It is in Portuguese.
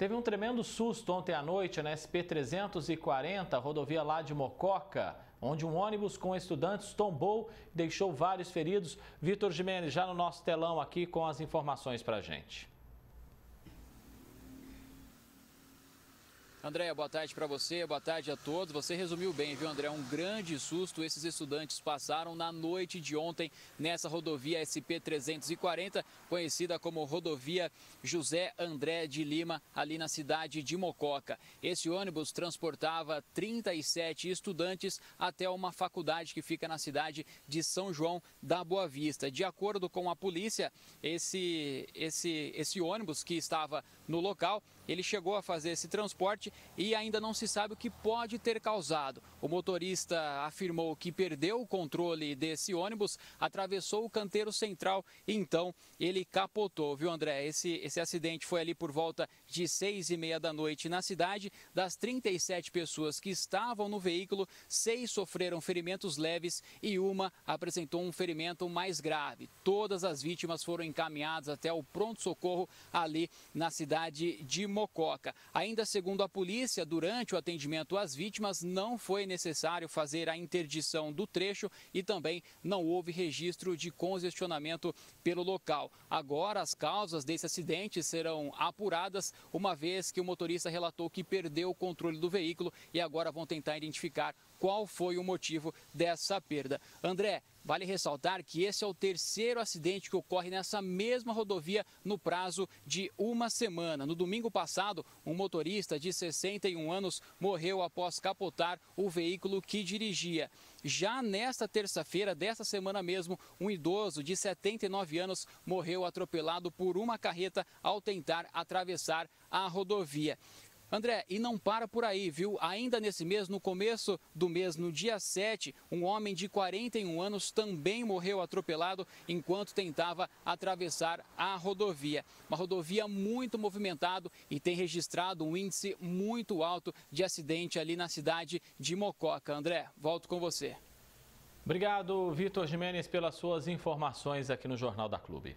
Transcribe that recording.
Teve um tremendo susto ontem à noite na SP-340, rodovia lá de Mococa, onde um ônibus com estudantes tombou e deixou vários feridos. Vitor Gimenez já no nosso telão aqui com as informações para a gente. Andréia, boa tarde para você, boa tarde a todos. Você resumiu bem, viu, André? Um grande susto esses estudantes passaram na noite de ontem nessa rodovia SP-340, conhecida como rodovia José André de Lima, ali na cidade de Mococa. Esse ônibus transportava 37 estudantes até uma faculdade que fica na cidade de São João da Boa Vista. De acordo com a polícia, esse, esse, esse ônibus que estava no local, ele chegou a fazer esse transporte e ainda não se sabe o que pode ter causado. O motorista afirmou que perdeu o controle desse ônibus, atravessou o canteiro central e então ele capotou, viu André? Esse, esse acidente foi ali por volta de seis e meia da noite na cidade. Das 37 pessoas que estavam no veículo, seis sofreram ferimentos leves e uma apresentou um ferimento mais grave. Todas as vítimas foram encaminhadas até o pronto-socorro ali na cidade de Mococa. Ainda segundo a polícia, durante o atendimento às vítimas, não foi necessário fazer a interdição do trecho e também não houve registro de congestionamento pelo local. Agora, as causas desse acidente serão apuradas, uma vez que o motorista relatou que perdeu o controle do veículo e agora vão tentar identificar qual foi o motivo dessa perda. André, Vale ressaltar que esse é o terceiro acidente que ocorre nessa mesma rodovia no prazo de uma semana. No domingo passado, um motorista de 61 anos morreu após capotar o veículo que dirigia. Já nesta terça-feira, desta semana mesmo, um idoso de 79 anos morreu atropelado por uma carreta ao tentar atravessar a rodovia. André, e não para por aí, viu? Ainda nesse mês, no começo do mês, no dia 7, um homem de 41 anos também morreu atropelado enquanto tentava atravessar a rodovia. Uma rodovia muito movimentada e tem registrado um índice muito alto de acidente ali na cidade de Mococa. André, volto com você. Obrigado, Vitor Jimenez, pelas suas informações aqui no Jornal da Clube.